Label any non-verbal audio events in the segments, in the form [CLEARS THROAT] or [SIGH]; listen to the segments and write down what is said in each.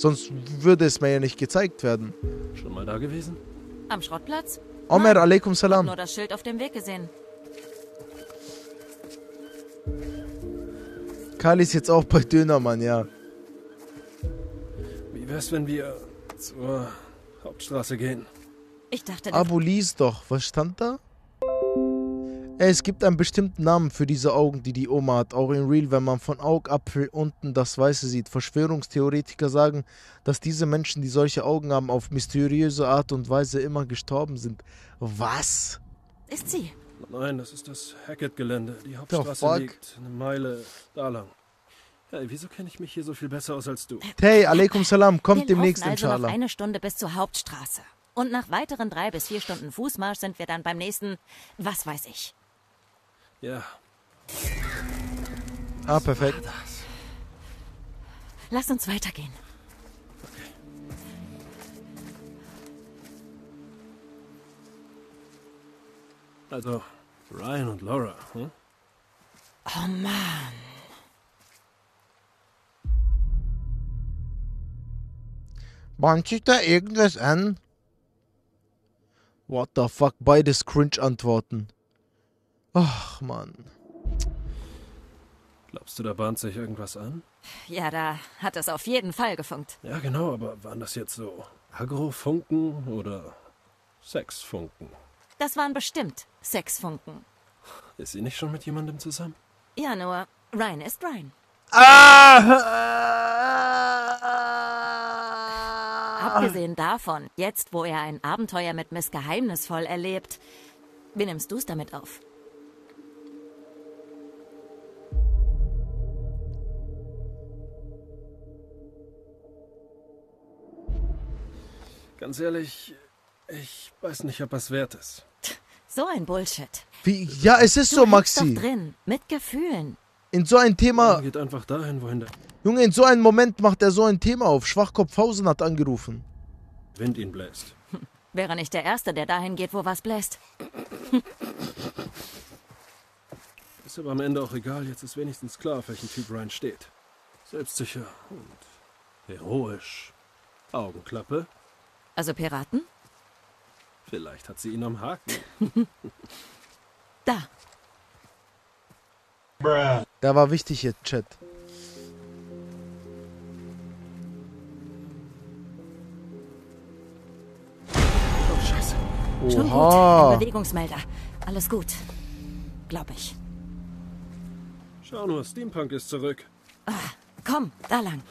Sonst würde es mir ja nicht gezeigt werden. Schon mal da gewesen? Am Schrottplatz? Omer, alaikum salam. nur das Schild auf dem Weg gesehen. Kali ist jetzt auch bei Dönermann, ja. Wie wär's, wenn wir zur Hauptstraße gehen? Ich dachte, Abo lies doch. Was stand da? Es gibt einen bestimmten Namen für diese Augen, die die Oma hat. Auch in Real, wenn man von Augapfel unten das Weiße sieht. Verschwörungstheoretiker sagen, dass diese Menschen, die solche Augen haben, auf mysteriöse Art und Weise immer gestorben sind. Was? ist sie. Nein, das ist das Hackett-Gelände. Die? Hauptstraße liegt eine Meile da lang. Hey, wieso kenne ich mich hier so viel besser aus als du? Hey, alaikum salam. Kommt wir demnächst, also noch inshallah. eine Stunde bis zur Hauptstraße. Und nach weiteren drei bis vier Stunden Fußmarsch sind wir dann beim nächsten, was weiß ich. Ja, Ah, perfekt. Lass uns weitergehen. also Ryan und Laura, hm? Oh Mann. Bahnt sich da irgendwas an? What the fuck? Beides Cringe-Antworten. Ach, Mann. Glaubst du, da bahnt sich irgendwas an? Ja, da hat es auf jeden Fall gefunkt. Ja, genau, aber waren das jetzt so Agrofunken oder Sexfunken? Das waren bestimmt Sexfunken. Ist sie nicht schon mit jemandem zusammen? Ja, nur Ryan ist Ryan. Abgesehen davon, jetzt wo er ein Abenteuer mit Miss Geheimnisvoll erlebt, wie nimmst du es damit auf? Ganz ehrlich, ich weiß nicht, ob es wert ist. So ein Bullshit. Wie? Ja, es ist Du so, Maxi. Doch drin, mit Gefühlen. In so ein Man Thema, geht einfach dahin, wohin der Junge, in so einem Moment macht er so ein Thema auf. Schwachkopfhausen hat angerufen. Wind ihn bläst. [LAUGHS] Wäre nicht der Erste, der dahin geht, wo was bläst. [LAUGHS] Ist aber am Ende auch egal, jetzt ist wenigstens klar, auf welchen Typ Ryan steht. Selbstsicher und heroisch. Augenklappe, Also Piraten? vielleicht hat sie ihn am Haken. [LAUGHS] Da. Der war wichtig jetzt, Chat. Oh, scheiße. Schon gut. Oha. Bewegungsmelder. Alles gut. Glaub ich. Schau nur, Steampunk ist zurück. Komm, da lang.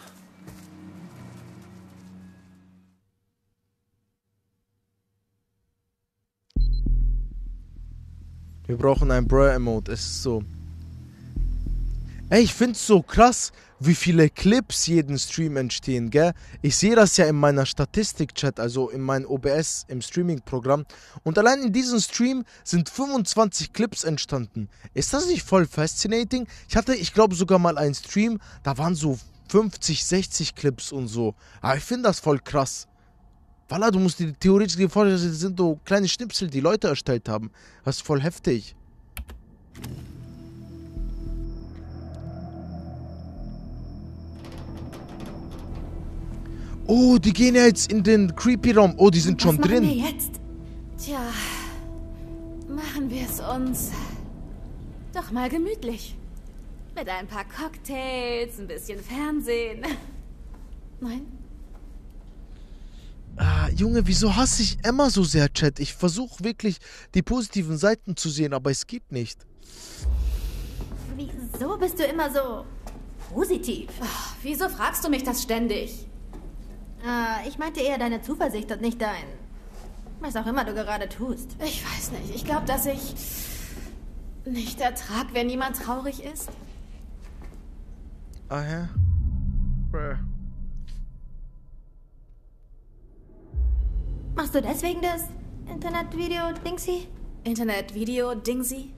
Wir brauchen ein Bro-Emote. Es ist so. Ey, ich find's so krass, wie viele Clips jeden Stream entstehen, gell? Ich sehe das ja in meiner Statistik-Chat, also in meinem OBS, im Streaming-Programm. Und allein in diesem Stream sind 25 Clips entstanden. Ist das nicht voll fascinating? Ich hatte, ich glaube, sogar mal einen Stream, da waren so 50, 60 Clips und so. Aber ich finde das voll krass. Voila, du musst dir theoretisch dir vorstellen, das sind so kleine Schnipsel, die Leute erstellt haben. Das ist voll heftig. Oh, die gehen ja jetzt in den Creepy Raum. Oh, die sind schon Was machen wir drin. jetzt? Tja, machen wir es uns doch mal gemütlich. Mit ein paar Cocktails, ein bisschen Fernsehen. Nein? Junge, wieso hasse ich Emma so sehr, Chat? Ich versuche wirklich die positiven Seiten zu sehen, aber es geht nicht. Wieso bist du immer so positiv? wieso fragst du mich das ständig? Ah, ich meinte eher deine Zuversicht und nicht dein. Was auch immer du gerade tust. Ich weiß nicht. Ich glaube, dass ich nicht ertrag, wenn jemand traurig ist. Ah, ja? Bruh. Machst du deswegen das Internetvideo Dingsy? Internetvideo, Dingsy.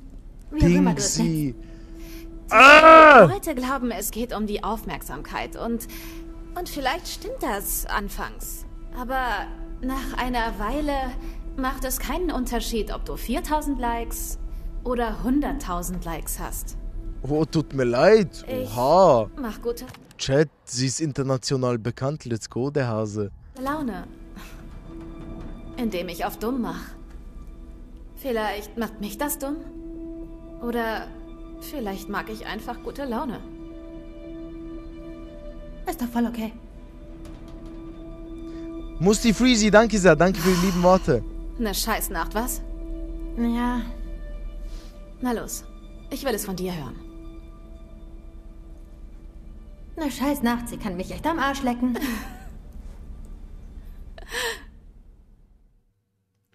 Wie auch immer du es nennst. Dingsy. Leute glauben, es geht um die Aufmerksamkeit und und vielleicht stimmt das anfangs, aber nach einer Weile macht es keinen Unterschied, ob du 4000 Likes oder 100.000 Likes hast. Oh, tut mir leid. Ich- Oha. Mach gute. Chat, sie ist international bekannt. Let's go, der Hase. Laune. Indem ich auf dumm mache. Vielleicht macht mich das dumm. Oder vielleicht mag ich einfach gute Laune. Ist doch voll okay. Musti Freezy, danke sehr. Danke für die lieben Worte. Eine Scheißnacht, was? Ja, Na los. Ich will es von dir hören. eine scheiß Nacht. Sie kann mich echt am Arsch lecken. [LAUGHS]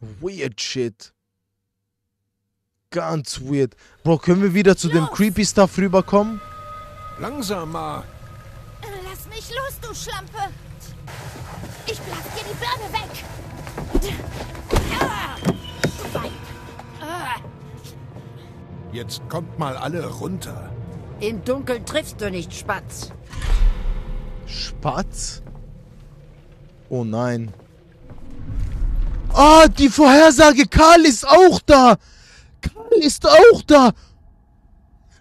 Weird shit. Ganz weird. Bro, können wir wieder zu dem Creepy Stuff rüberkommen? Langsamer. Lass mich los, du Schlampe! Ich blas dir die Birne weg! Jetzt kommt mal alle runter. Im Dunkeln triffst du nicht, Spatz. Spatz? Oh nein. Ah, die Vorhersage. Karl ist auch da. Karl ist auch da.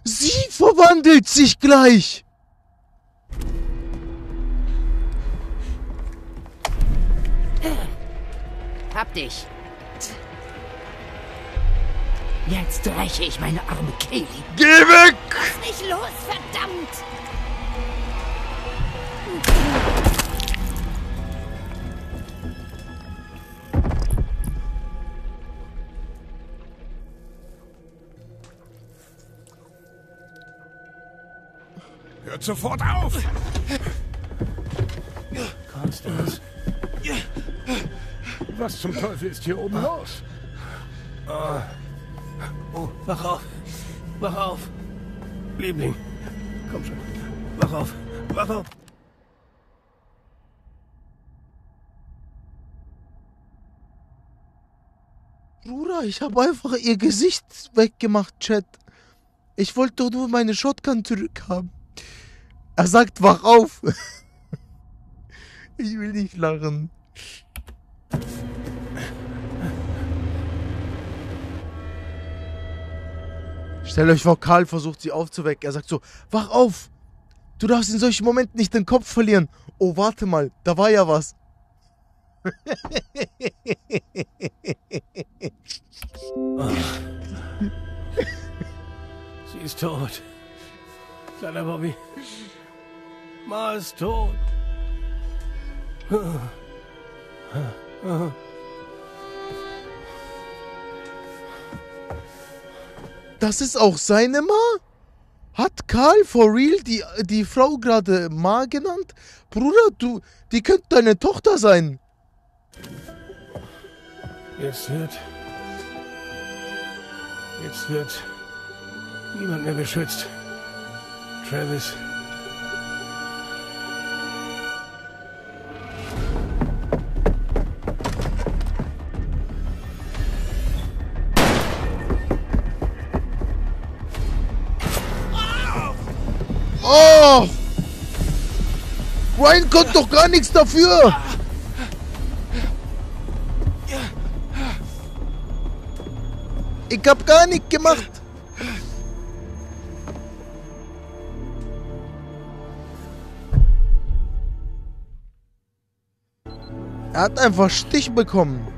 Sie verwandelt sich gleich. Hab dich. Jetzt räche ich meine arme Kaylee. Geh weg. Lass mich los, verdammt! Hört sofort auf! Constance. Was zum Teufel ist hier oben los? Oh, wach auf. Wach auf. Liebling. Komm schon. Wach auf. Wach auf. Bruder, ich habe einfach ihr Gesicht weggemacht, Chat. Ich wollte doch nur meine Shotgun zurückhaben. Er sagt, wach auf. [LAUGHS] ich will nicht lachen. Stellt euch vor, Karl versucht sie aufzuwecken. Er sagt so, wach auf. Du darfst in solchen Momenten nicht den Kopf verlieren. Oh, warte mal, da war ja was. [LAUGHS] Sie ist tot. Kleiner Bobby. Ma ist tot. Das ist auch seine Ma? Hat Karl for real die, die Frau gerade Ma genannt? Bruder, du, die könnte deine Tochter sein. Jetzt wird. Jetzt wird. Niemand mehr beschützt. Travis. Ryan konnte doch gar nichts dafür. Ich hab gar nichts gemacht. Er hat einfach Stich bekommen.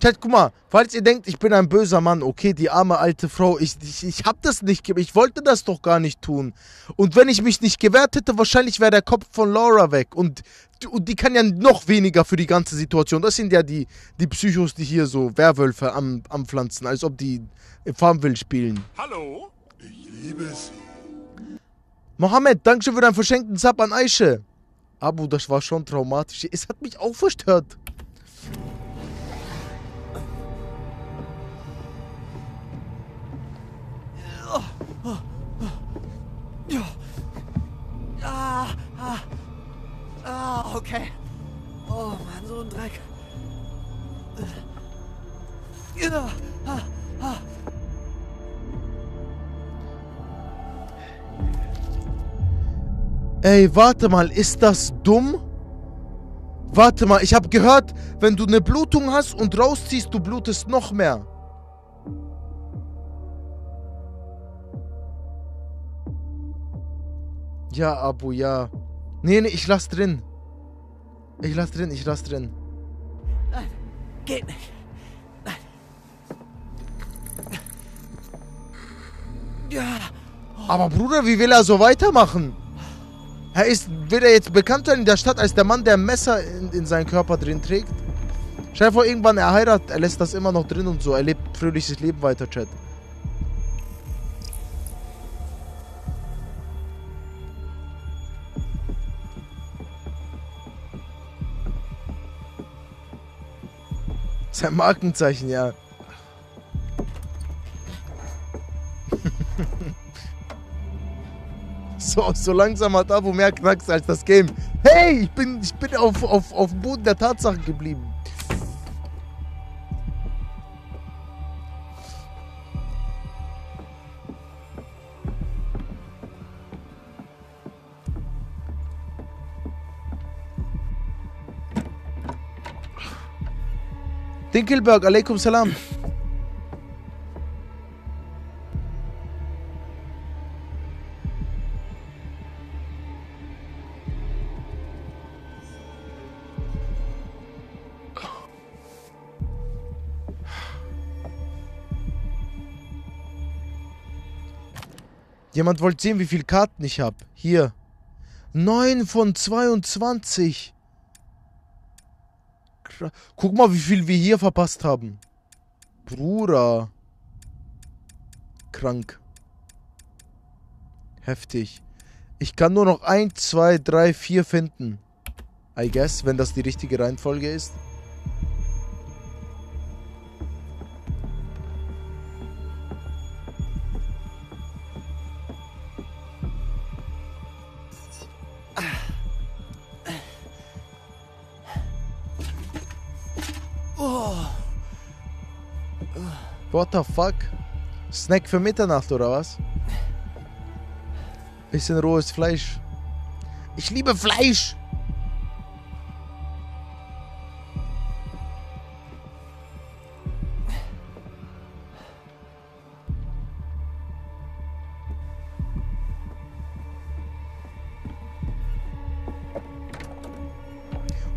Chat, guck mal, falls ihr denkt, ich bin ein böser Mann, okay, die arme alte Frau, ich, ich, ich hab das nicht gemacht, ich wollte das doch gar nicht tun. Und wenn ich mich nicht gewehrt hätte, wahrscheinlich wäre der Kopf von Laura weg. Und, und die kann ja noch weniger für die ganze Situation. Das sind ja die, die Psychos, die hier so Werwölfe am, am Pflanzen, als ob die Farmville spielen. Hallo? Ich liebe sie. Mohammed, danke für deinen verschenkten Sub an Aische. Abu, das war schon traumatisch. Es hat mich auch verstört. Ah. Ey, warte mal, ist das dumm? Warte mal, ich habe gehört, wenn du eine Blutung hast und rausziehst, du blutest noch mehr. Ja, Abu, ja. Nee, nee, ich lass drin. Ich lass drin, ich lass drin. Nein, geht nicht. Aber Bruder, wie will er so weitermachen? Er ist, will er jetzt bekannt werden in der Stadt als der Mann, der ein Messer in, in seinen Körper drin trägt? Stell vor, irgendwann er heiratet, er lässt das immer noch drin und so. Er lebt fröhliches Leben weiter, Chat. Sein Markenzeichen, ja. So, so langsam hat Abo mehr Knacks als das Game. Hey, ich bin, ich bin auf, auf, auf dem Boden der Tatsachen geblieben. Dinkelberg, alaikum salam. Jemand wollte sehen, wie viele Karten ich habe. Hier. 9 von 22. Guck mal, wie viel wir hier verpasst haben. Bruder. Krank. Heftig. Ich kann nur noch 1, 2, 3, 4 finden. I guess, wenn das die richtige Reihenfolge ist. What the fuck? Snack für Mitternacht oder was? Bisschen rohes Fleisch. Ich liebe Fleisch!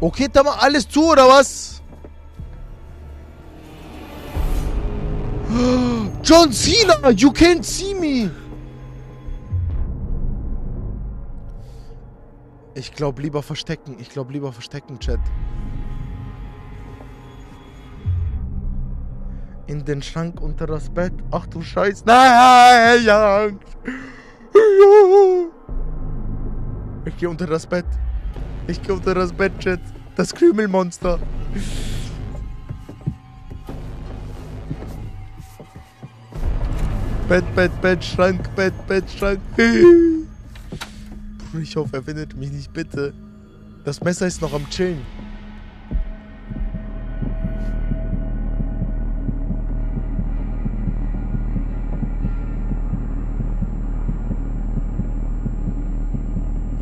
Okay, da mal alles zu, oder was? John Cena, you can't see me. Ich glaube lieber verstecken. Ich glaube lieber verstecken, Chat. In den Schrank unter das Bett. Ach du Scheiß. Nein, ja. Ich gehe unter das Bett. Ich gehe unter das Bett, Chat. Das Krümelmonster. Bett, Bett, Bett, Schrank, Bett, Bett, Schrank. Ich hoffe, er findet mich nicht, bitte. Das Messer ist noch am Chillen.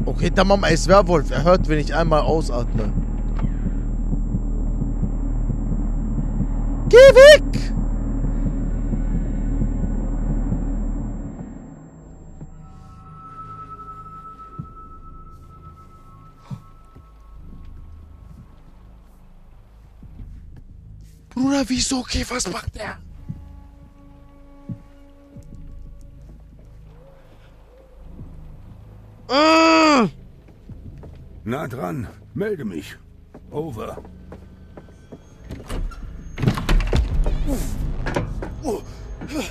Okay, der Mama ist Werwolf. Er hört, wenn ich einmal ausatme. Wieso? Okay, was macht der? Ah! Na dran, melde mich. Over. Oh. Du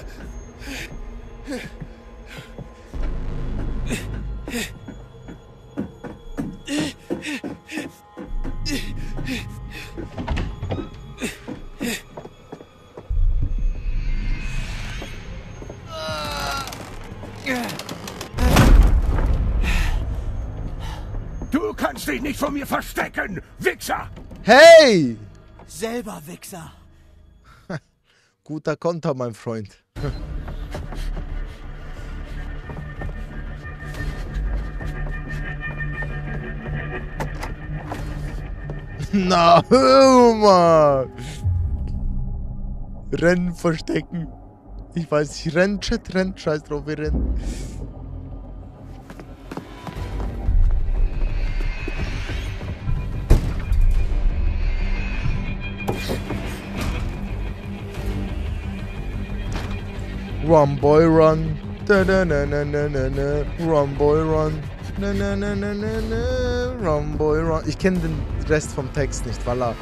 nicht vor mir verstecken, Wichser! Hey! Selber Wichser. [LAUGHS] Guter Konter, mein Freund. [LAUGHS] Na, hör mal! Rennen, verstecken. Ich weiß nicht, rennen, Chat, rennen, scheiß drauf, wir rennen. Run, boy, run. Da, da, na, na, na, na, na. Run, boy, run. Na, na, na, na, na, na. Run, boy, run. Ich kenne den Rest vom Text nicht, voilà.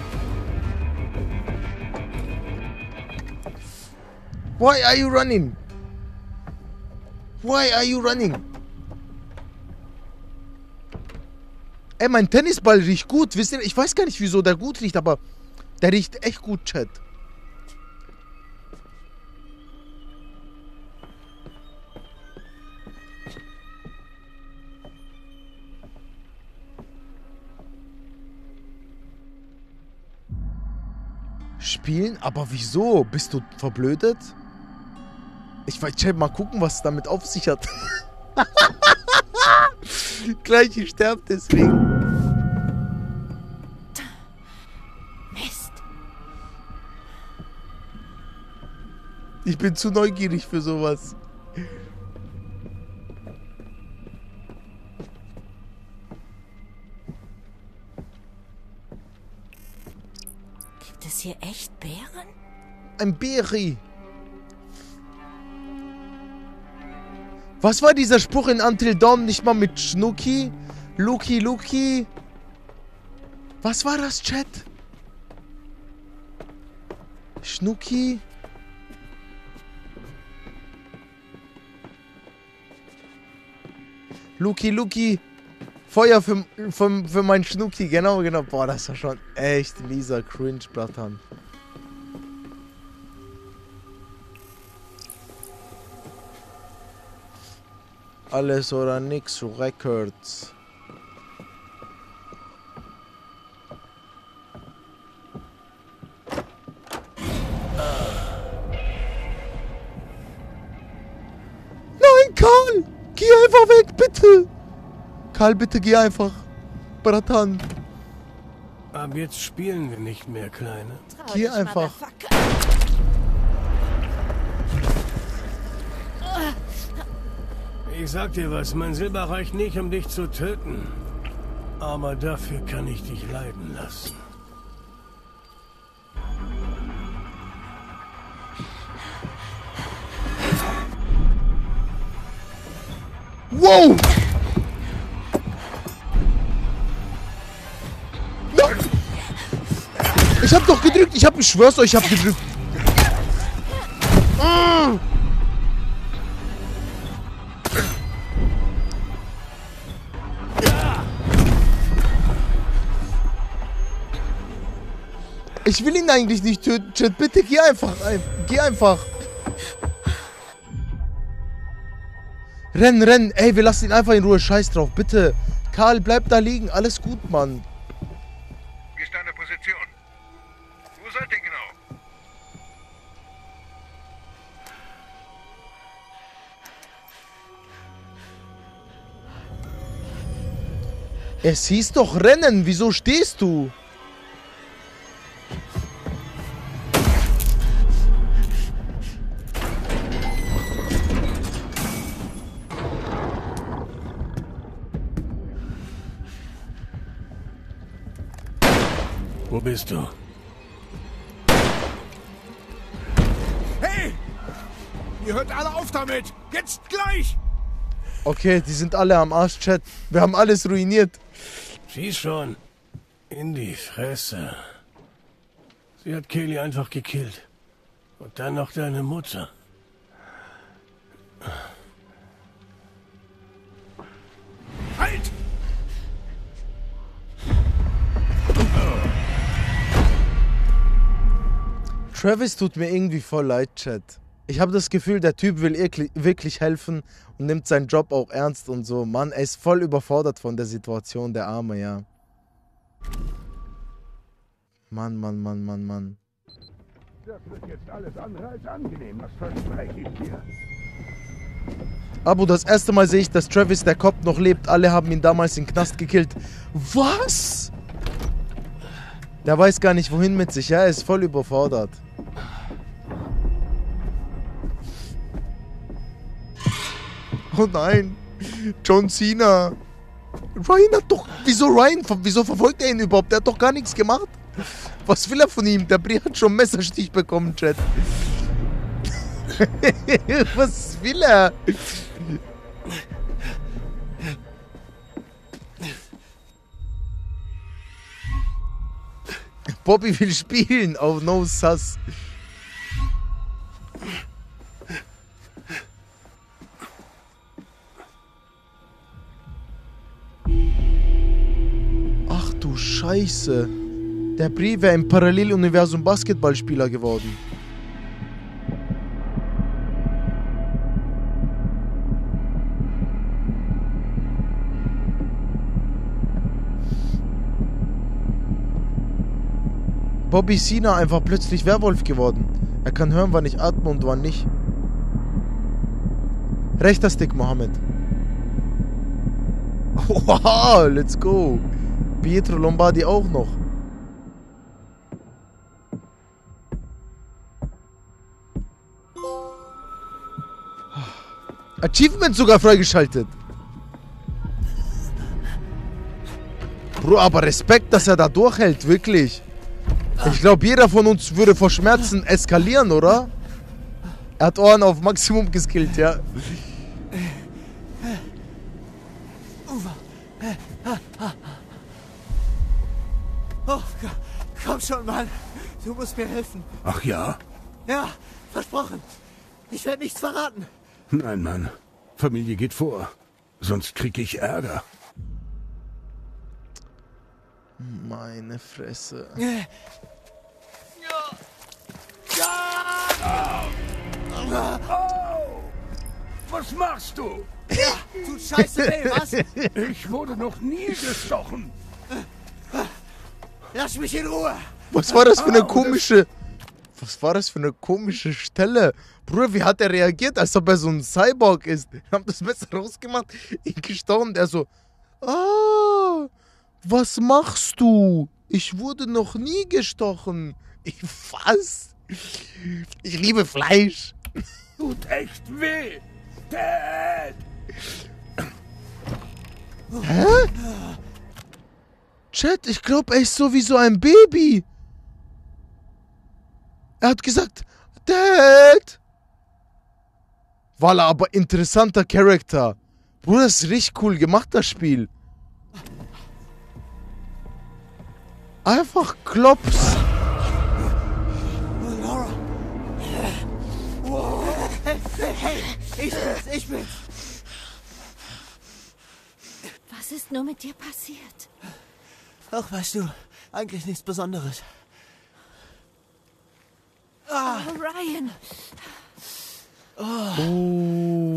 Why are you running? Why are you running? Ey, mein Tennisball riecht gut. Wisst ihr, ich weiß gar nicht, wieso der gut riecht, aber der riecht echt gut, Chat. Spielen? Aber wieso? Bist du verblödet? Ich weiß, Chat, mal gucken, was es damit auf sich hat. [LAUGHS] Gleich, ich sterbe deswegen. Mist. Ich bin zu neugierig für sowas. Hier echt Bären? Ein Beri. Was war dieser Spruch in Until Dawn nicht mal mit Schnucki? Luki, Luki. Was war das, Chat? Schnucki? Luki, Luki. Feuer für, für, für mein Schnucki. Genau, genau. Boah, das war schon echt mieser Cringe, Bratan. Alles oder nix Records. Karl, bitte geh einfach. Bratan, Ab jetzt spielen wir nicht mehr, Kleine. geh einfach. Ich sag dir was, mein Silber reicht nicht, um dich zu töten. Aber dafür kann ich dich leiden lassen. Wow! Ich hab doch gedrückt, ich hab, ich schwör's euch, ich hab gedrückt. Mm. Ich will ihn eigentlich nicht töten, Chat. Bitte geh einfach. ein- Geh einfach. Renn, renn. Ey, wir lassen ihn einfach in Ruhe. Scheiß drauf. Bitte. Karl, bleib da liegen. Alles gut, Mann. Es hieß doch rennen. Wieso stehst du? Wo bist du? Hey! Ihr hört alle auf damit! Jetzt gleich! Okay, die sind alle am Arsch, Chat. Wir haben alles ruiniert. Schieß schon. In die Fresse. Sie hat Kelly einfach gekillt. Und dann noch deine Mutter. Halt! Travis tut mir irgendwie voll leid, Chat. Ich habe das Gefühl, der Typ will irkli- wirklich helfen und nimmt seinen Job auch ernst und so. Mann, er ist voll überfordert von der Situation, der Arme, ja. Mann, Mann, Mann, Mann, Mann. Das wird jetzt alles andere als angenehm, das verspreche ich dir. Abu, das erste Mal sehe ich, dass Travis, der Cop, noch lebt. Alle haben ihn damals in den Knast gekillt. Was? Der weiß gar nicht, wohin mit sich. Ja, er ist voll überfordert. Oh nein. John Cena. Ryan hat doch... Wieso Ryan? Wieso verfolgt er ihn überhaupt? Der hat doch gar nichts gemacht. Was will er von ihm? Der Brie hat schon Messerstich bekommen, Chat. [LAUGHS] Was will er? Bobby will spielen auf No Sus. Ach du Scheiße. Der Brie wäre im Paralleluniversum Basketballspieler geworden. Bobby Sina einfach plötzlich Werwolf geworden. Er kann hören, wann ich atme und wann nicht. Rechter Stick, Mohammed. [LAUGHS] Wow, let's go. Pietro Lombardi auch noch. Achievement sogar freigeschaltet. Bro, aber Respekt, dass er da durchhält, wirklich. Ich glaube, jeder von uns würde vor Schmerzen eskalieren, oder? Er hat Ohren auf Maximum geskillt, ja. Oh, komm schon, Mann. Du musst mir helfen. Ach ja? Ja, versprochen. Ich werde nichts verraten. Nein, Mann. Familie geht vor. Sonst krieg ich Ärger. Meine Fresse. Was machst du? Tut scheiße weh, was? Ich wurde noch nie gestochen. Lass mich in Ruhe. Was war das für eine komische. Was war das für eine komische Stelle? Bruder, wie hat er reagiert, als ob er so ein Cyborg ist? Wir haben das Messer rausgemacht, ihn gestochen, der so. Ah, was machst du? Ich wurde noch nie gestochen. Ich was? Ich liebe Fleisch. Tut echt weh. Dad! Chat, ich glaube, er ist so wie so ein Baby. Er hat gesagt, Dad. Walla, aber interessanter Charakter. Bruder, ist richtig cool gemacht, das Spiel. Einfach Klops. Laura. Hey, hey, hey, ich bin's, ich bin's. Was ist nur mit dir passiert? Ach, weißt du, eigentlich nichts Besonderes. Oh, Ryan.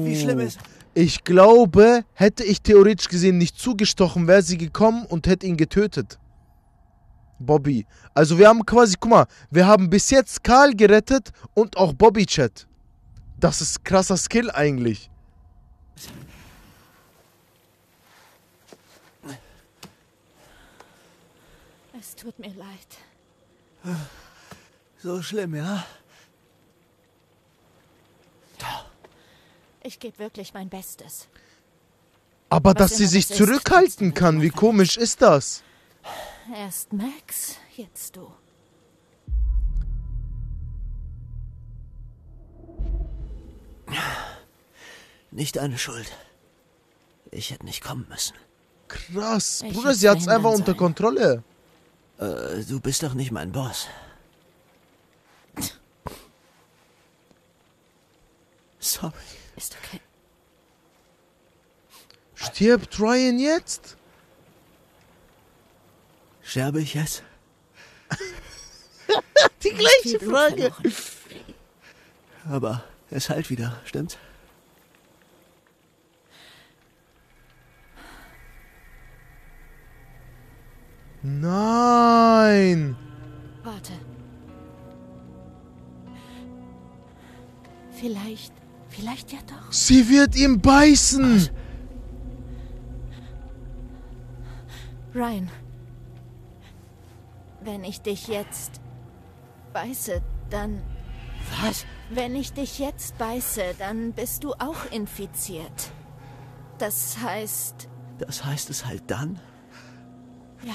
Wie schlimm ist... Ich glaube, hätte ich theoretisch gesehen nicht zugestochen, wäre sie gekommen und hätte ihn getötet. Bobby. Also wir haben quasi, guck mal, wir haben bis jetzt Karl gerettet und auch Bobby Chat. Das ist krasser Skill eigentlich. Es tut mir leid. So schlimm, ja? Ich gebe wirklich mein Bestes. Aber Was dass sie sich das ist, zurückhalten kann, wie komisch ist das? Erst Max, jetzt du. Nicht deine Schuld. Ich hätte nicht kommen müssen. Krass. Bruder, sie hat's einfach unter sollen. Kontrolle. Äh, du bist doch nicht mein Boss. Sorry. Ist okay. Stirbt Ryan jetzt? Sterbe ich jetzt? [LAUGHS] Die gleiche Frage. Aber es heilt wieder, stimmt's? Nein. Warte. Vielleicht, vielleicht ja doch. Sie wird ihm beißen. Ryan. Wenn ich dich jetzt beiße, dann. Was? Wenn ich dich jetzt beiße, dann bist du auch infiziert. Das heißt, Das heißt es halt dann? ja.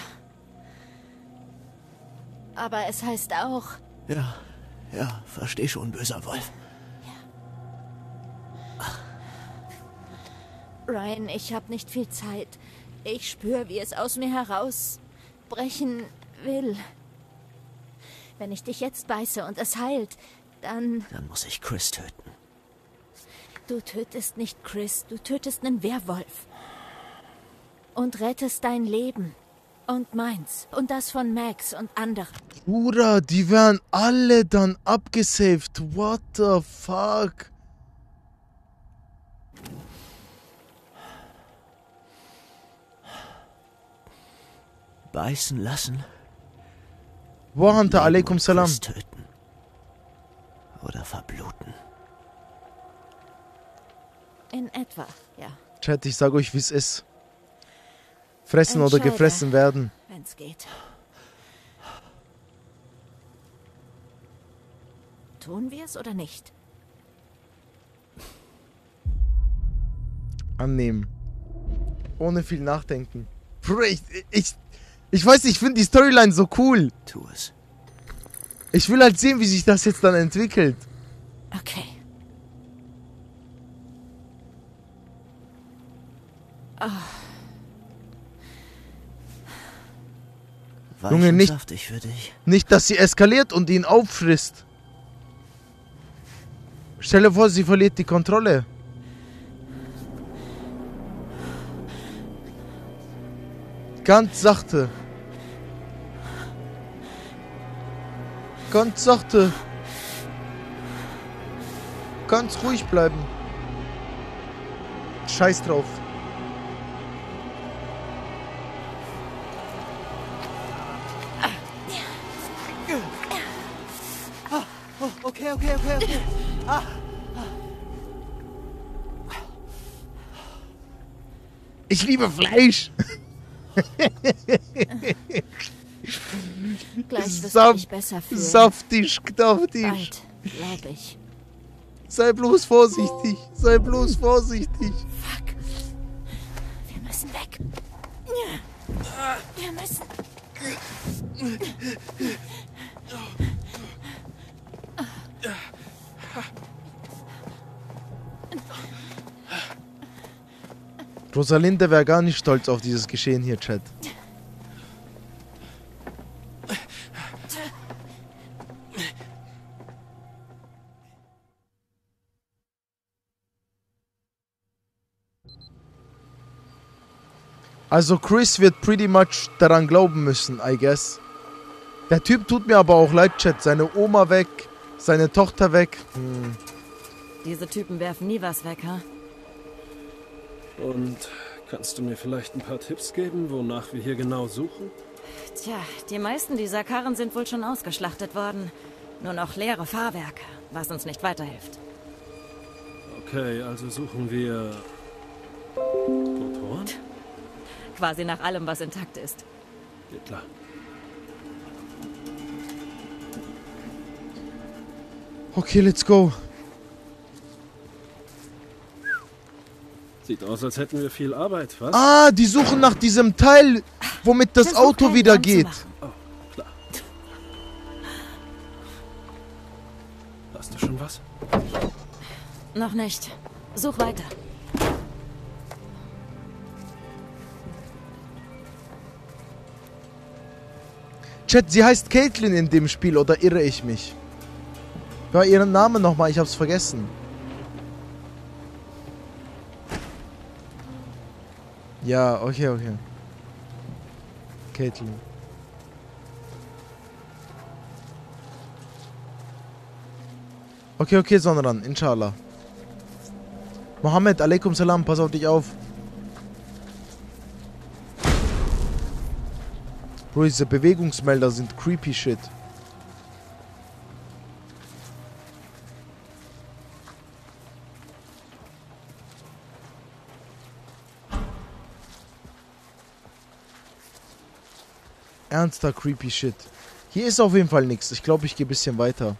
Aber es heißt auch, Ja, ja, versteh schon, böser Wolf. Brian, ich habe nicht viel Zeit. Ich spüre, wie es aus mir herausbrechen will. Wenn ich dich jetzt beiße und es heilt, dann... Dann muss ich Chris töten. Du tötest nicht Chris, du tötest einen Werwolf. Und rettest dein Leben. Und meins. Und das von Max und anderen. Bruder, die werden alle dann abgesaved. What the fuck? Beißen lassen? Warhunter, alaikum salam. Töten. Oder verbluten. In etwa, ja. Chat, ich sag euch, wie es ist. Fressen oder gefressen werden. Wenn's geht. Tun wir es oder nicht? Annehmen. Ohne viel nachdenken. Ich, ich, ich weiß nicht, ich finde die Storyline so cool. Tu es. Ich will halt sehen, wie sich das jetzt dann entwickelt. Okay. Weich Junge, nicht- saftig für dich. Nicht, dass sie eskaliert und ihn auffrisst. Stell dir vor, sie verliert die Kontrolle. Ganz sachte. Ganz sachte. Ganz ruhig bleiben. Scheiß drauf. Okay, okay, okay, okay. Ich liebe Fleisch. [LAUGHS] Gleich wirst du Saft- dich besser fühlen. Saftig, knaftig. Bald, glaub ich. Sei bloß vorsichtig. Sei bloß vorsichtig. Fuck. Wir müssen weg. Wir müssen. Rosalinde wäre gar nicht stolz auf dieses Geschehen hier, Chat. Also Chris wird pretty much daran glauben müssen, I guess. Der Typ tut mir aber auch leid, Chat. Seine Oma weg, seine Tochter weg. Hm. Diese Typen werfen nie was weg, ha? Und kannst du mir vielleicht ein paar Tipps geben, wonach wir hier genau suchen? Tja, die meisten dieser Karren sind wohl schon ausgeschlachtet worden. Nur noch leere Fahrwerke, was uns nicht weiterhilft. Okay, also suchen wir Motoren? Quasi nach allem, was intakt ist. Geht klar. Okay, let's go. Sieht aus, als hätten wir viel Arbeit, was? Ah, die suchen nach diesem Teil, womit das Versuch, Auto wieder geht. Oh, klar. Hast du schon was? Noch nicht. Such weiter. Chat, sie heißt Caitlin in dem Spiel, oder irre ich mich? War ihren Namen nochmal, ich hab's vergessen. Ja, okay, okay. Caitlin. Okay, okay, Sonnenran, inshallah. Mohammed, alaikum salam, pass auf dich auf. Bro, diese Bewegungsmelder sind creepy shit. Ernster creepy shit. Hier ist auf jeden Fall nichts. Ich glaube, ich gehe ein bisschen weiter.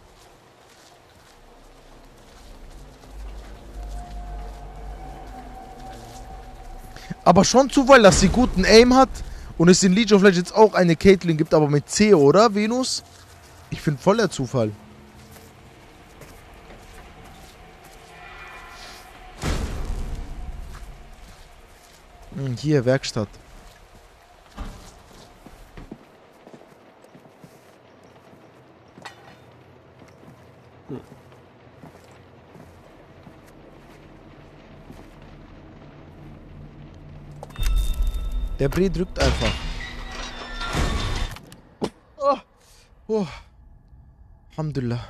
Aber schon Zufall, dass sie guten Aim hat und es in League of Legends auch eine Caitlyn gibt, aber mit C, oder, Venus? Ich finde voll der Zufall. Hm, hier, Werkstatt. Der Brie drückt einfach. Oh. Oh. Alhamdulillah.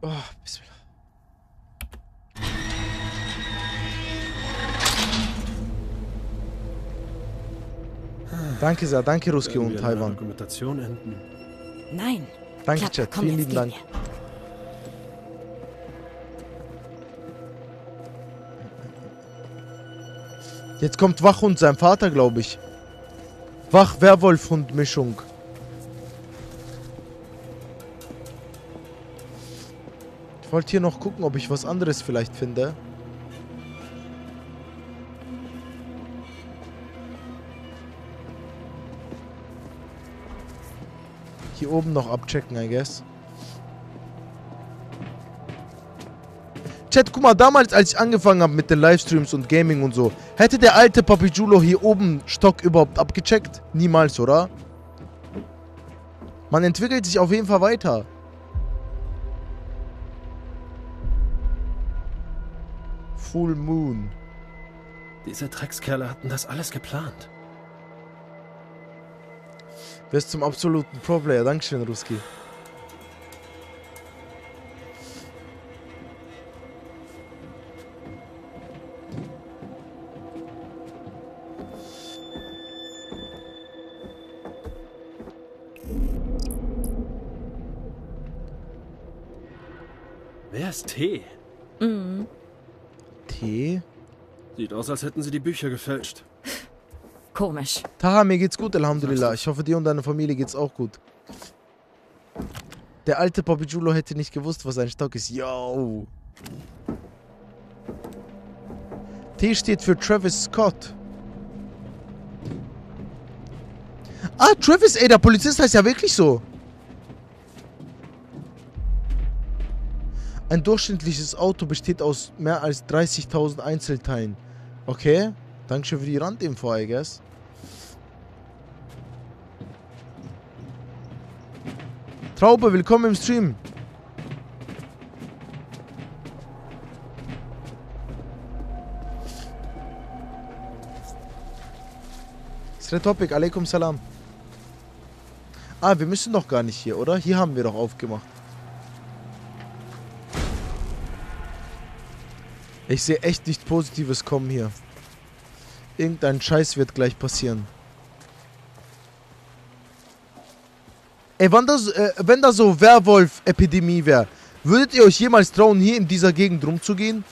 Oh, Bismillah. Danke sehr, danke Ruski und Taiwan. Dokumentation enden. Nein. Danke, Chat. komm, Vielen lieben Dank. wir. Jetzt kommt Wachhund, sein Vater, glaube ich. Wach-Werwolf-Hund-Mischung. Ich wollte hier noch gucken, ob ich was anderes vielleicht finde. Hier oben noch abchecken, I guess. Chat, guck mal, damals, als ich angefangen habe mit den Livestreams und Gaming und so, hätte der alte Papi Julo hier oben Stock überhaupt abgecheckt? Niemals, oder? Man entwickelt sich auf jeden Fall weiter. Full Moon. Diese Dreckskerle hatten das alles geplant. Wirst zum absoluten Pro-Player. Dankeschön, Ruski. Ist T? Tee? Sieht aus, als hätten sie die Bücher gefälscht. Komisch. Taha, mir geht's gut, Alhamdulillah. Ich hoffe, dir und deiner Familie geht's auch gut. Der alte Papi Julo hätte nicht gewusst, was ein Stock ist. Yo. T steht für Travis Scott. Ah, Travis, ey, der Polizist heißt ja wirklich so. Ein durchschnittliches Auto besteht aus mehr als 30.000 Einzelteilen. Okay, Dankeschön für die Randinfo, I guess. Traube, willkommen im Stream. Topic, alaikum salam. Ah, wir müssen doch gar nicht hier, oder? Hier haben wir doch aufgemacht. Ich sehe echt nichts Positives kommen hier. Irgendein Scheiß wird gleich passieren. Ey, wann das, äh, wenn da so Werwolf-Epidemie wäre, würdet ihr euch jemals trauen, hier in dieser Gegend rumzugehen?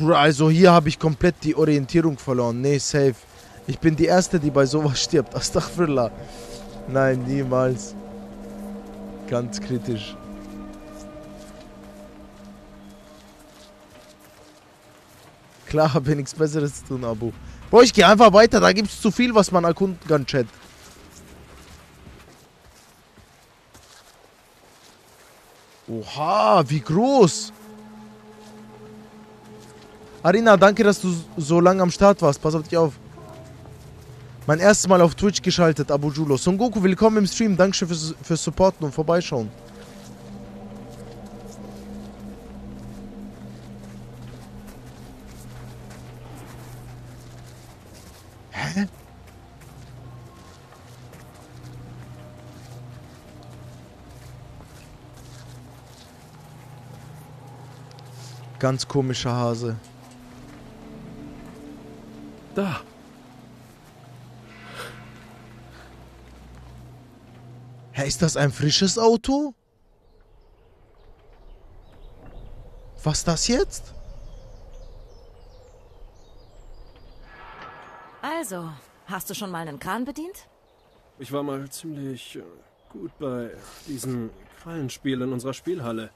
Also hier habe ich komplett die Orientierung verloren. Nee, safe. Ich bin die Erste, die bei sowas [LAUGHS] stirbt. Astaghfirullah. Nein, niemals. Ganz kritisch. Klar, habe ich nichts Besseres zu tun, Abu. Boah, ich gehe einfach weiter. Da gibt es zu viel, was man erkunden kann, Chat. Oha, wie groß. Arina, danke, dass du so lange am Start warst. Pass auf dich auf. Mein erstes Mal auf Twitch geschaltet, Abu Julo. Son Goku, willkommen im Stream. Dankeschön fürs, fürs Supporten und Vorbeischauen. Hä? Ganz komischer Hase. Da. Hä, ist das ein frisches Auto? Was das jetzt? Also, hast du schon mal einen Kran bedient? Ich war mal ziemlich äh, gut bei diesen Krallenspielen in unserer Spielhalle.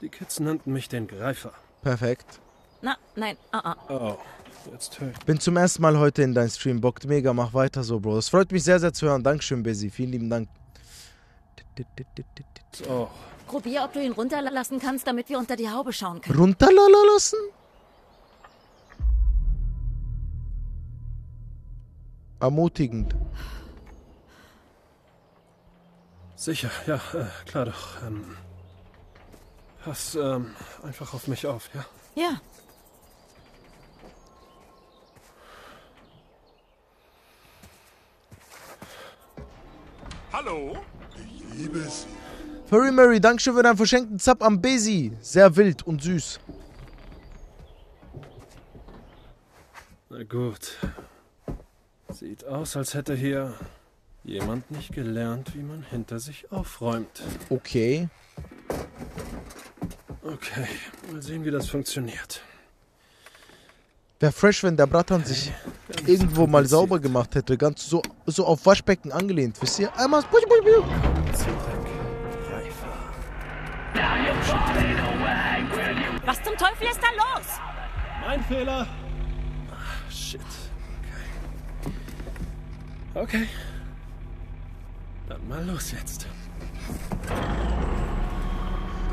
Die Kids nannten mich den Greifer. Perfekt. Na, nein, ah, ah. Oh, jetzt hör ich. Bin zum ersten Mal heute in deinem Stream. Bockt mega, mach weiter so, Bro. Es freut mich sehr, sehr zu hören. Dankeschön, Busy. Vielen lieben Dank. Oh, Probier, ob du ihn runterlassen kannst, damit wir unter die Haube schauen können. Runterlala lassen? Ermutigend. sicher, ja, äh, klar doch. Ähm, pass ähm, einfach auf mich auf, ja? Ja. Hallo? Furry Mary, Dankeschön für deinen verschenkten Zap am Busy. Sehr wild und süß. Na gut. Sieht aus, als hätte hier jemand nicht gelernt, wie man hinter sich aufräumt. Okay. Okay, mal sehen, wie das funktioniert. Wäre fresh, wenn der Bratan sich irgendwo mal sauber gemacht hätte. Ganz so, so auf Waschbecken angelehnt. Wisst ihr? Einmal. Push, push, push. Was zum Teufel ist da los? Mein Fehler. Ah, shit. Okay. Okay. Dann mal los jetzt.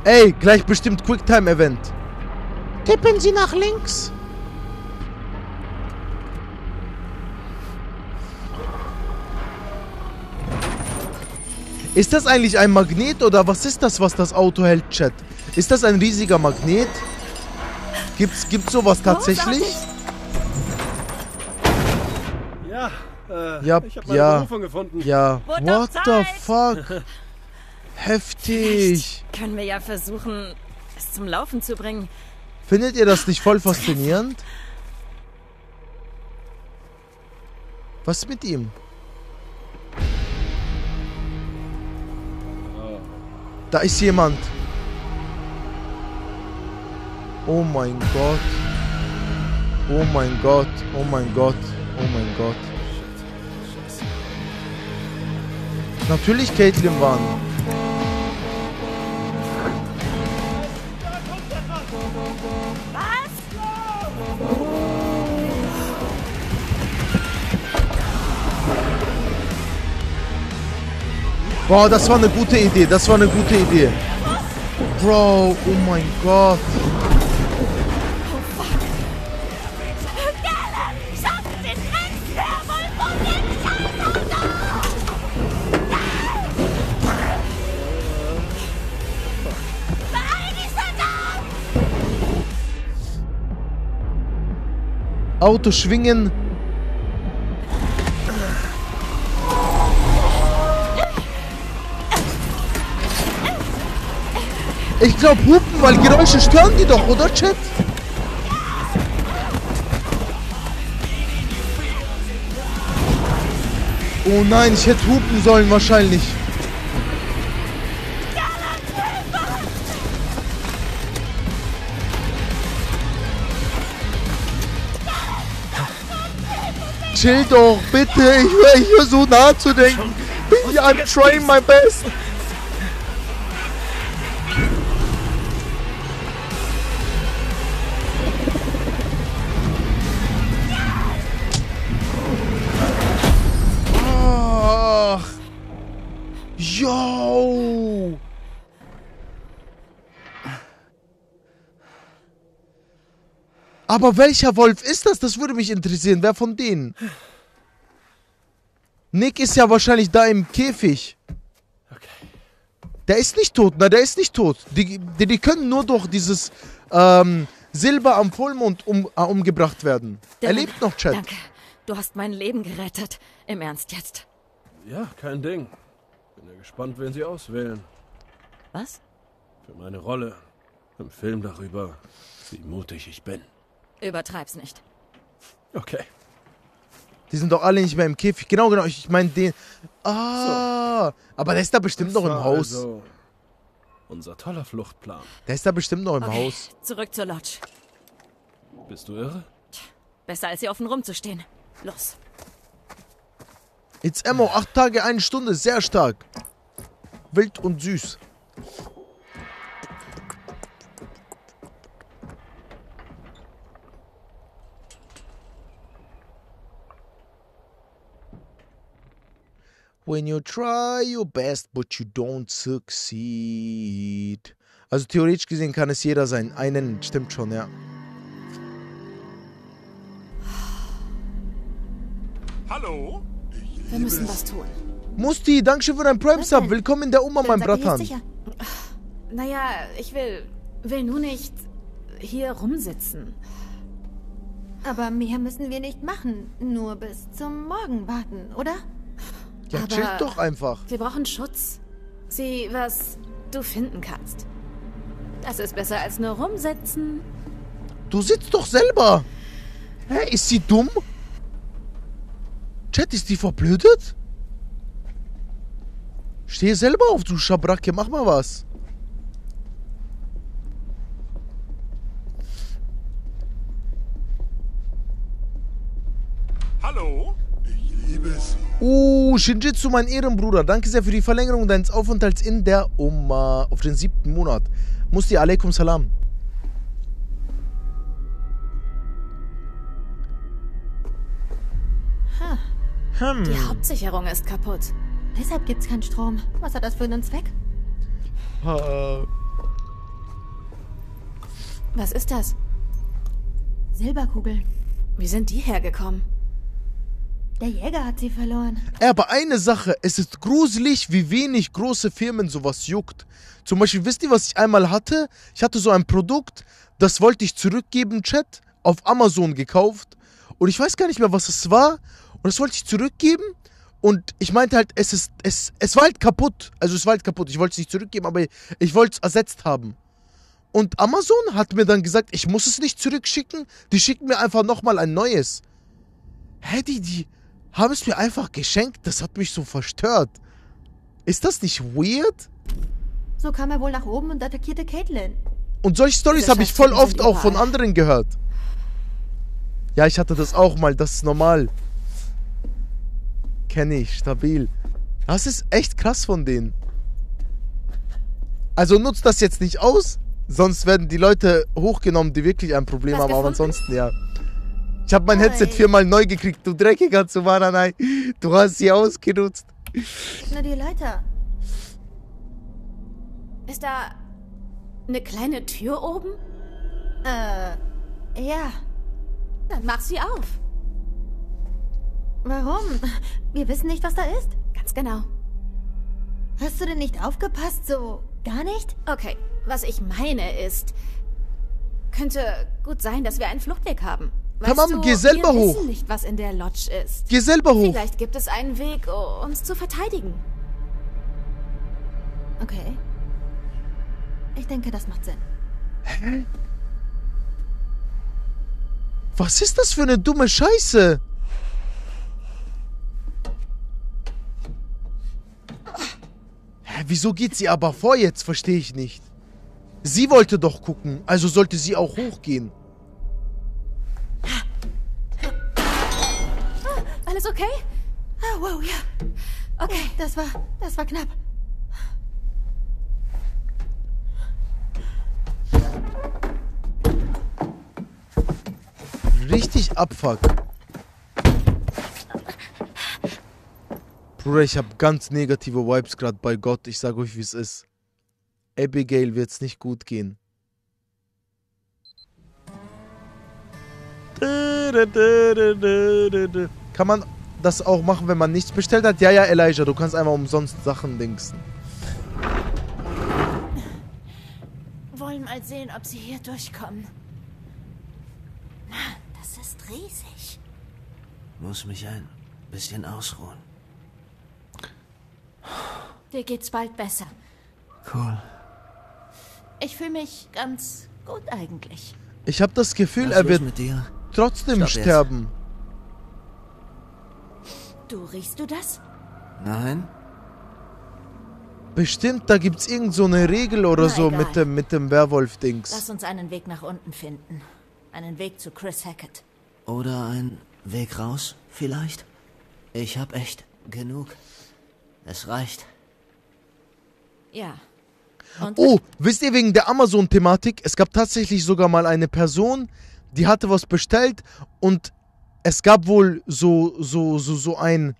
Ey, gleich bestimmt Quicktime-Event. Tippen Sie nach links. Ist das eigentlich ein Magnet oder was ist das, was das Auto hält, Chat? Ist das ein riesiger Magnet? Gibt's, gibt's sowas tatsächlich? Ja, äh, Ja, ich habe meine ja. Berufung gefunden. Ja. What the fuck? Heftig. Können wir ja versuchen, es zum Laufen zu bringen. Findet ihr das nicht voll faszinierend? Was ist mit ihm? Da ist jemand. Oh mein Gott. Oh mein Gott. Oh mein Gott. Oh mein Gott. Natürlich Caitlin waren. Boah, das war eine gute Idee. Das war eine gute Idee. Bro, oh mein Gott. Schafft den Ich glaube hupen, weil Geräusche stören die doch, oder Chat? Oh nein, ich hätte hupen sollen wahrscheinlich. Chill doch, bitte. Ich höre hier so nah zu denken. I'm trying my best. Aber welcher Wolf ist das? Das würde mich interessieren. Wer von denen? Nick ist ja wahrscheinlich da im Käfig. Okay. Der ist nicht tot, na, der ist nicht tot. Die, die, die können nur durch dieses ähm, Silber am Vollmond um, äh, umgebracht werden. Er Dylan, lebt noch, Chat. Danke. Du hast mein Leben gerettet. Im Ernst jetzt. Ja, kein Ding. Bin ja gespannt, wen sie auswählen. Was? Für meine Rolle im Film darüber, wie mutig ich bin. Übertreib's nicht. Okay. Die sind doch alle nicht mehr im Käfig. Genau, genau. Ich meine den. Ah, aber der ist da bestimmt noch im war Haus. Also unser toller Fluchtplan. Der ist da bestimmt noch im Okay, Haus. zurück zur Lodge. Bist du irre? Besser als hier offen rumzustehen. Los. It's Ammo, acht Tage, eine Stunde, sehr stark. Wild und süß. When you try your best, but you don't succeed. Also theoretisch gesehen kann es jeder sein. Einen stimmt schon, ja. Hallo? Wir müssen was tun. Musti, danke für dein Prime Sub. Willkommen in der Oma, mein Bratan. sicher? Naja, ich will, will nur nicht hier rumsitzen. Aber mehr müssen wir nicht machen. Nur bis zum Morgen warten, oder? Ja, Aber- chill doch einfach. Wir brauchen Schutz. Sieh, was du finden kannst. Das ist besser als nur rumsitzen. Du sitzt doch selber. Hä, ist sie dumm? Chat, ist die verblödet? Steh selber auf, du Schabracke, mach mal was. Hallo? Uh, Shinjitsu, mein Ehrenbruder, danke sehr für die Verlängerung deines Aufenthalts in der Umma auf den siebten Monat. Musti, alaikum salam. Hm. Die Hauptsicherung ist kaputt. Deshalb gibt's keinen Strom. Was hat das für einen Zweck? Äh, Was ist das? Silberkugel. Wie sind die hergekommen? Der Jäger hat sie verloren. Aber eine Sache, es ist gruselig, wie wenig große Firmen sowas juckt. Zum Beispiel, wisst ihr, was ich einmal hatte? Ich hatte so ein Produkt, das wollte ich zurückgeben, Chat, auf Amazon gekauft. Und ich weiß gar nicht mehr, was es war. Und das wollte ich zurückgeben. Und ich meinte halt, es ist, es, es war halt kaputt. Also es war halt kaputt. Ich wollte es nicht zurückgeben, aber ich wollte es ersetzt haben. Und Amazon hat mir dann gesagt, ich muss es nicht zurückschicken. Die schicken mir einfach nochmal ein neues. Hä, die, die haben es mir einfach geschenkt. Das hat mich so verstört. Ist das nicht weird? So kam er wohl nach oben und attackierte Caitlin. Und solche Stories habe ich voll oft auch von anderen gehört. Ja, ich hatte das auch mal. Das ist normal. Kenne ich, stabil. Das ist echt krass von denen. Also nutzt das jetzt nicht aus, sonst werden die Leute hochgenommen, die wirklich ein Problem Was haben. Aber ansonsten ja. Ich habe mein Oi. Headset viermal neu gekriegt. Du dreckiger Zumaranai. Du hast sie ausgenutzt. Nur die Leiter. Ist da eine kleine Tür oben? Äh, ja. Dann mach sie auf. Warum? Wir wissen nicht, was da ist. Ganz genau. Hast du denn nicht aufgepasst? So gar nicht? Okay, was ich meine ist, könnte gut sein, dass wir einen Fluchtweg haben. Weißt Tamam, du, geh selber wir hoch. wissen nicht, was in der Lodge ist. Geh selber hoch. Vielleicht gibt es einen Weg, uns zu verteidigen. Okay. Ich denke, das macht Sinn. Was ist das für eine dumme Scheiße? Hä, wieso geht sie aber vor jetzt? Verstehe ich nicht. Sie wollte doch gucken, also sollte sie auch hochgehen. Alles okay? Ah, wow, ja. Okay. Das war, das war knapp. Richtig abfuck. Bruder, ich habe ganz negative Vibes gerade bei Gott. Ich sage euch, wie es ist. Abigail wird's nicht gut gehen. Kann man das auch machen, wenn man nichts bestellt hat? Ja, ja, Elijah, du kannst einfach umsonst Sachen dingsen. Wollen mal sehen, ob sie hier durchkommen. Mann, das ist riesig. Muss mich ein bisschen ausruhen. Dir geht's bald besser. Cool. Ich fühle mich ganz gut eigentlich. Ich habe das Gefühl, Was er wird mit dir? trotzdem Stopp jetzt. Du riechst du das? Nein? Bestimmt, da gibt's irgend so eine Regel oder Na, so egal. mit dem, mit dem Werwolf-Dings. Lass uns einen Weg nach unten finden. Einen Weg zu Chris Hackett. Oder ein Weg raus, vielleicht? Ich hab echt genug. Es reicht. Ja. Und Oh, wisst ihr wegen der Amazon-Thematik? Es gab tatsächlich sogar mal eine Person, die hatte was bestellt und es gab wohl so, so, so, so ein.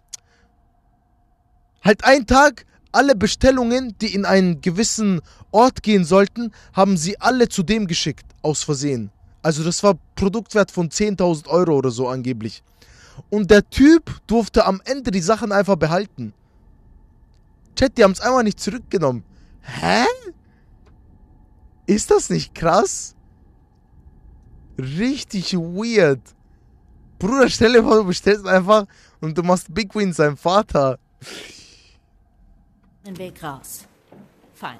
Halt einen Tag, alle Bestellungen, die in einen gewissen Ort gehen sollten, haben sie alle zu dem geschickt, aus Versehen. Also das war Produktwert von 10.000 Euro oder so angeblich. Und der Typ durfte am Ende die Sachen einfach behalten. Chat, die haben es einfach nicht zurückgenommen. Hä? Ist das nicht krass? Richtig weird. Bruder, stell dir vor, du bestellst einfach und du machst Big Win seinem Vater. Den Weg raus. Fein.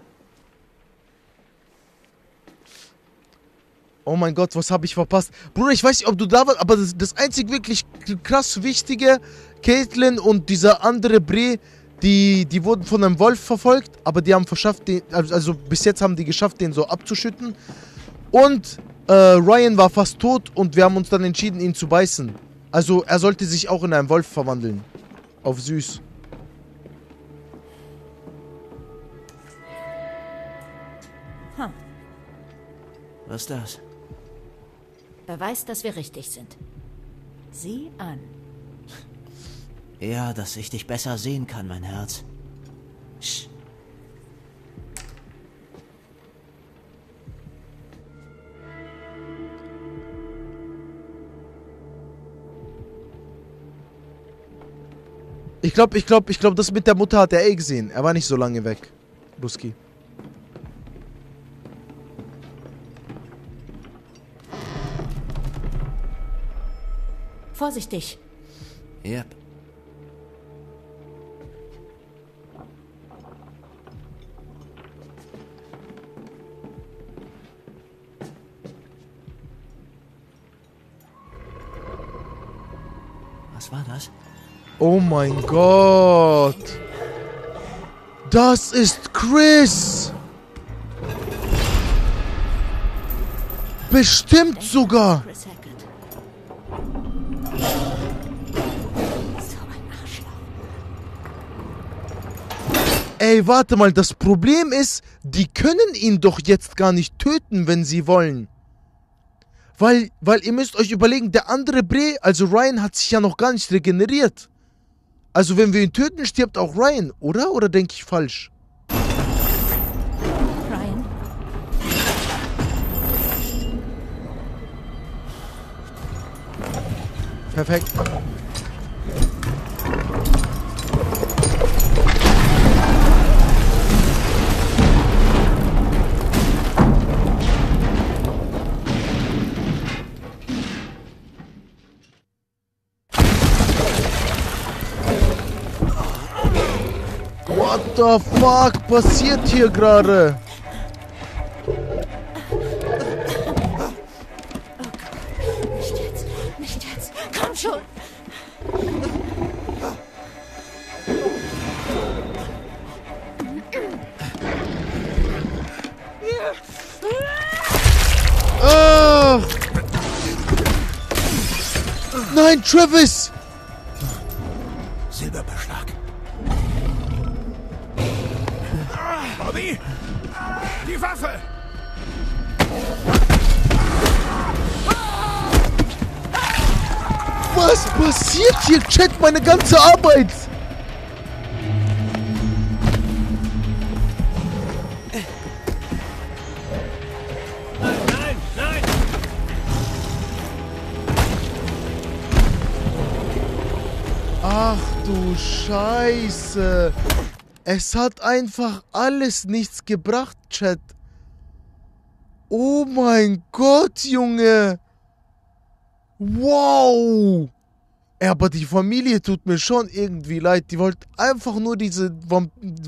Oh mein Gott, was habe ich verpasst? Bruder, ich weiß nicht, ob du da warst, aber das, das einzig wirklich krass Wichtige, Caitlin und dieser andere Bre, die, die wurden von einem Wolf verfolgt, aber die haben verschafft, den, also bis jetzt haben die geschafft, den so abzuschütten. Und äh, Ryan war fast tot und wir haben uns dann entschieden, ihn zu beißen. Also er sollte sich auch in einen Wolf verwandeln. Auf süß. Hm. Was ist das? Beweis, dass wir richtig sind. Sieh an. [LAUGHS] Ja, dass ich dich besser sehen kann, mein Herz. Ich glaube, ich glaube, ich glaube, das mit der Mutter hat er eh gesehen. Er war nicht so lange weg. Ruski. Vorsichtig. Yep. Oh mein Gott. Das ist Chris. Bestimmt sogar. Ey, warte mal, das Problem ist, die können ihn doch jetzt gar nicht töten, wenn sie wollen. Weil, weil ihr müsst euch überlegen, der andere Bre, also Ryan, hat sich ja noch gar nicht regeneriert. Also wenn wir ihn töten, stirbt auch Ryan, oder? Oder denke ich falsch? Ryan, Perfekt. The fuck passiert hier gerade? Nicht jetzt, nicht jetzt. Komm schon. Ah! Nein, Travis! Meine ganze Arbeit! Ach du Scheiße. Es hat einfach alles nichts gebracht, Chat. Oh mein Gott, Junge. Wow. Aber die Familie tut mir schon irgendwie leid. Die wollten einfach nur diese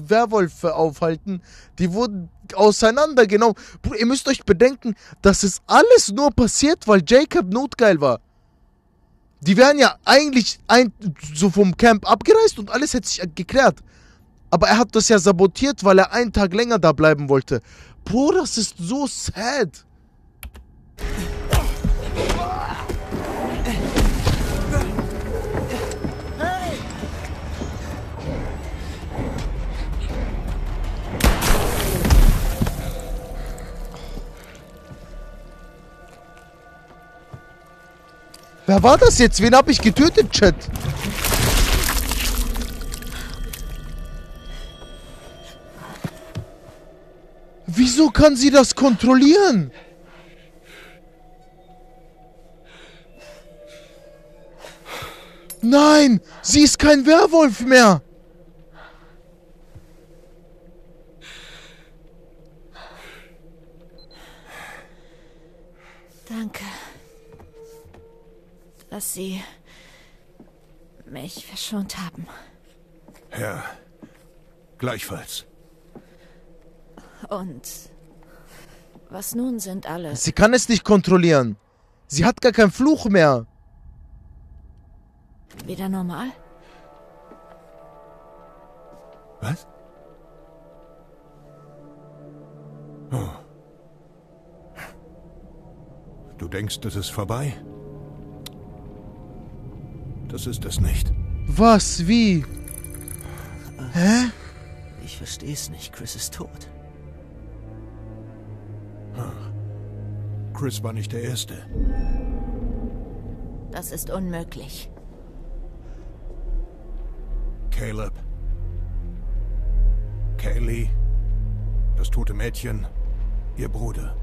Werwölfe aufhalten. Die wurden auseinandergenommen. Bruder, ihr müsst euch bedenken, das ist alles nur passiert, weil Jacob notgeil war. Die wären ja eigentlich ein, so vom Camp abgereist und alles hätte sich geklärt. Aber er hat das ja sabotiert, weil er einen Tag länger da bleiben wollte. Bro, das ist so sad. Wer war das jetzt? Wen habe ich getötet, Chat? Wieso kann sie das kontrollieren? Nein, sie ist kein Werwolf mehr. Sie mich verschont haben. Ja, gleichfalls. Und was nun sind alle? Sie kann es nicht kontrollieren. Sie hat gar keinen Fluch mehr. Wieder normal? Was? Oh. Du denkst, es ist vorbei? Das ist es nicht. Was? Wie? Hä? Ich versteh's nicht. Chris ist tot. Chris war nicht der Erste. Das ist unmöglich. Caleb. Kaylee. Das tote Mädchen. Ihr Bruder.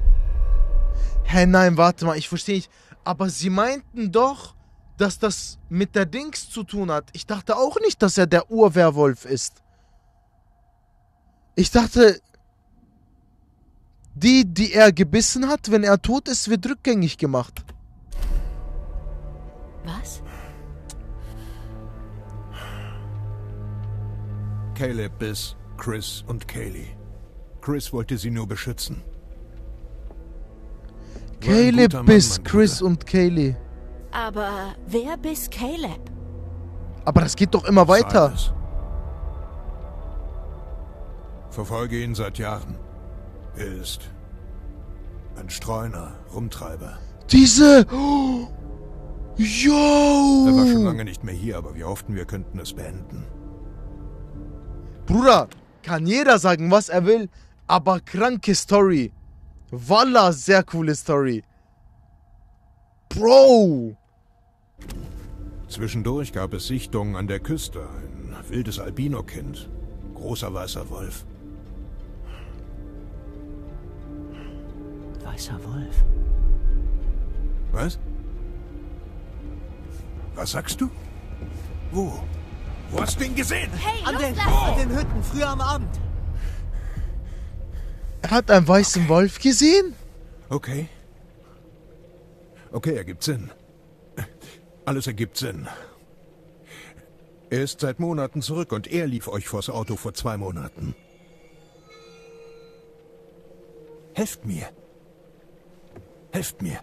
Hä, nein, warte mal, ich verstehe nicht. Aber sie meinten doch, dass das mit der Dings zu tun hat. Ich dachte auch nicht, dass er der Urwerwolf ist. Ich dachte, die, die er gebissen hat, wenn er tot ist, wird rückgängig gemacht. Was? Caleb biss Chris und Kaylee. Chris wollte sie nur beschützen. Caleb biss Chris Bruder. und Kaylee. Aber wer bis Caleb? Aber das geht doch immer weiter. Silas. Verfolge ihn seit Jahren. Er ist ein Streuner, Rumtreiber. Diese. Oh, yo! Er war schon lange nicht mehr hier, aber wir hofften, wir könnten es beenden. Bruder, kann jeder sagen, was er will, aber kranke Story. Walla, sehr coole Story. Bro! Zwischendurch gab es Sichtungen an der Küste. Ein wildes Albino-Kind. Großer weißer Wolf. Weißer Wolf. Was? Was sagst du? Wo? Wo hast du ihn gesehen? An den, an den Hütten, früher am Abend. Er hat einen weißen Wolf gesehen? Okay. Okay, ergibt Sinn. Alles ergibt Sinn. Er ist seit Monaten zurück und er lief euch vors Auto vor zwei Monaten. Helft mir. Helft mir.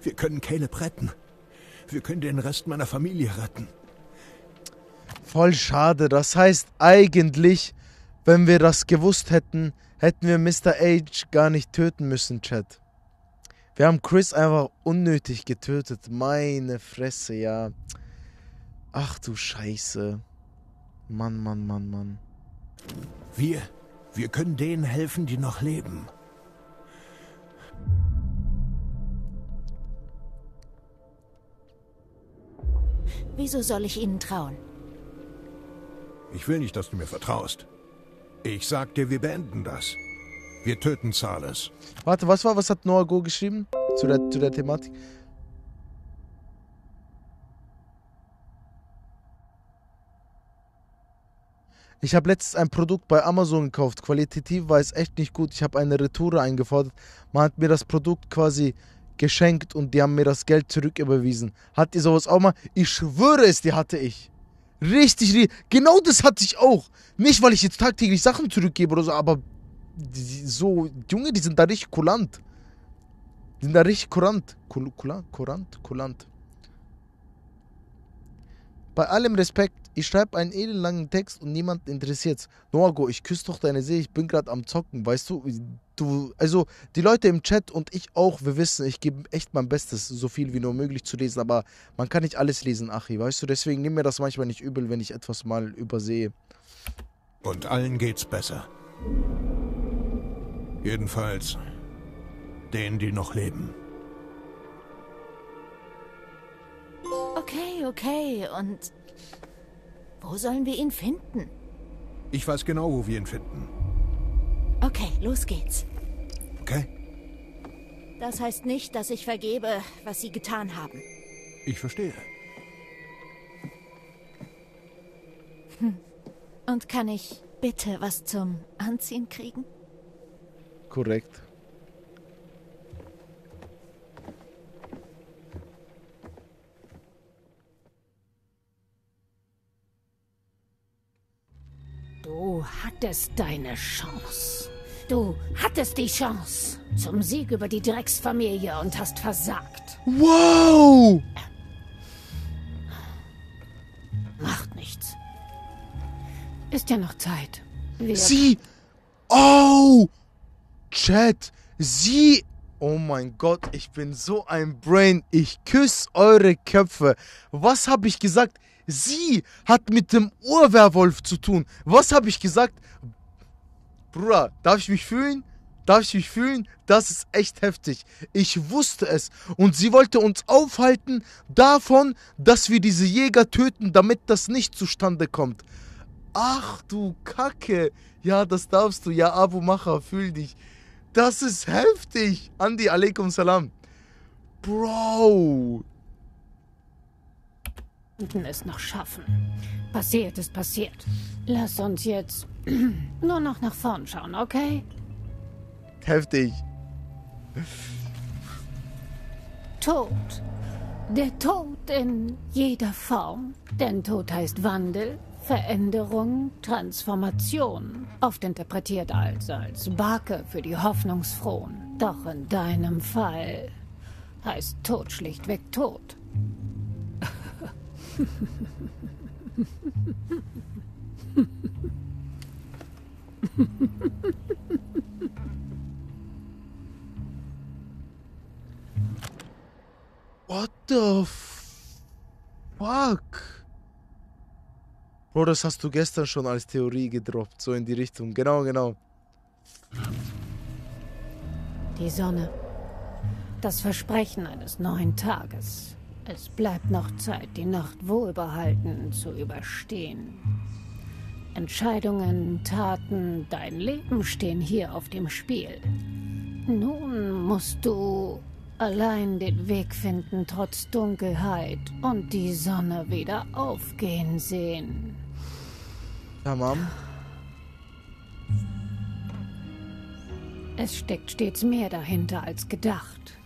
Wir können Caleb retten. Wir können den Rest meiner Familie retten. Voll schade. Das heißt eigentlich, wenn wir das gewusst hätten, hätten wir Mr. H gar nicht töten müssen, Chat. Wir haben Chris einfach unnötig getötet. Meine Fresse, ja. Ach du Scheiße. Mann, Mann, Mann, Mann. Wir, wir können denen helfen, die noch leben. Wieso soll ich Ihnen trauen? Ich will nicht, dass du mir vertraust. Ich sag dir, wir beenden das. Wir töten Zales. Warte, was war, was hat Noah Go geschrieben zu der, zu der Thematik? Ich habe letztens ein Produkt bei Amazon gekauft. Qualitativ war es echt nicht gut. Ich habe eine Retoure eingefordert. Man hat mir das Produkt quasi geschenkt und die haben mir das Geld zurücküberwiesen. Hat ihr sowas auch mal? Ich schwöre es, die hatte ich. Richtig, ri- genau das hatte ich auch. Nicht, weil ich jetzt tagtäglich Sachen zurückgebe oder so, aber so, Junge, die sind da richtig kulant. Die sind da richtig kurant. Kul kulant? Kurant? Kulant. Bei allem Respekt, ich schreibe einen elendlangen Text und niemand interessiert's. Noago, ich küsse doch deine See, ich bin gerade am Zocken, weißt du? Du, also die Leute im Chat und ich auch, wir wissen, ich gebe echt mein Bestes, so viel wie nur möglich zu lesen, aber man kann nicht alles lesen, Achi, weißt du? Deswegen nimm mir das manchmal nicht übel, wenn ich etwas mal übersehe. Und allen geht's besser. Jedenfalls denen, die noch leben. Okay, okay. Und wo sollen wir ihn finden? Ich weiß genau, wo wir ihn finden. Okay, los geht's. Okay? Das heißt nicht, dass ich vergebe, was Sie getan haben. Ich verstehe. Und kann ich bitte was zum Anziehen kriegen? Korrekt. Du hattest deine Chance. Du hattest die Chance zum Sieg über die Drecksfamilie und hast versagt. Wow! Macht nichts. Ist ja noch Zeit. Wir Sie. Oh! Chat. Sie. Oh mein Gott, ich bin so ein Brain. Ich küsse eure Köpfe. Was habe ich gesagt? Sie hat mit dem Urwerwolf zu tun. Was habe ich gesagt? Bruder, darf ich mich fühlen? Darf ich mich fühlen? Das ist echt heftig. Ich wusste es. Und sie wollte uns aufhalten davon, dass wir diese Jäger töten, damit das nicht zustande kommt. Ach du Kacke. Ja, das darfst du. Ja, Abu Macher, fühl dich. Das ist heftig. Andi, alaikum salam. Bro. es noch schaffen. Passiert ist passiert. Lass uns jetzt [CLEARS THROAT] nur noch nach vorn schauen, okay? Heftig. Tod. Der Tod in jeder Form. Denn Tod heißt Wandel, Veränderung, Transformation. Oft interpretiert als als Barke für die Hoffnungsfrohen. Doch in deinem Fall heißt Tod schlichtweg Tod. What the fuck? Bro, das hast du gestern schon als Theorie gedroppt, so in die Richtung. Genau, genau. Die Sonne. Das Versprechen eines neuen Tages. Es bleibt noch Zeit, die Nacht wohlbehalten zu überstehen. Entscheidungen, Taten, dein Leben stehen hier auf dem Spiel. Nun musst du allein den Weg finden, trotz Dunkelheit und die Sonne wieder aufgehen sehen. Tamam. Es steckt stets mehr dahinter als gedacht.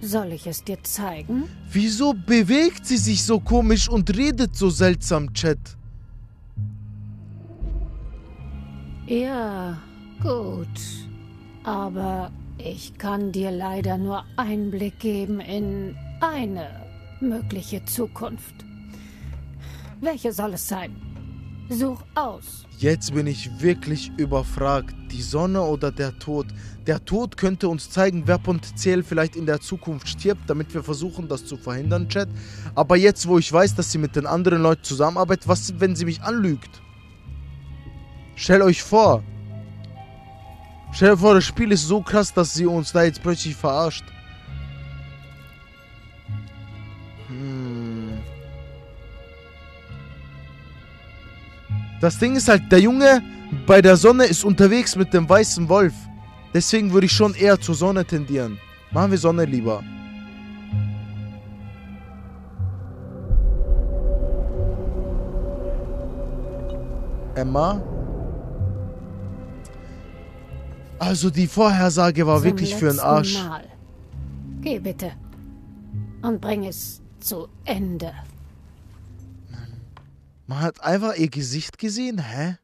Soll ich es dir zeigen? Wieso bewegt sie sich so komisch und redet so seltsam, Chat? Ja, gut. Aber ich kann dir leider nur Einblick geben in eine mögliche Zukunft. Welche soll es sein? Such aus. Jetzt bin ich wirklich überfragt. Die Sonne oder der Tod? Der Tod könnte uns zeigen, wer potenziell vielleicht in der Zukunft stirbt, damit wir versuchen, das zu verhindern, Chat. Aber jetzt, wo ich weiß, dass sie mit den anderen Leuten zusammenarbeitet, was, wenn sie mich anlügt? Stellt euch vor. Stellt euch vor, das Spiel ist so krass, dass sie uns da jetzt plötzlich verarscht. Das Ding ist halt, der Junge bei der Sonne ist unterwegs mit dem weißen Wolf. Deswegen würde ich schon eher zur Sonne tendieren. Machen wir Sonne lieber. Emma? Also die Vorhersage war Zum wirklich für den Arsch. Mal. Geh bitte. Und bring es zu Ende. Man hat einfach ihr Gesicht gesehen, hä?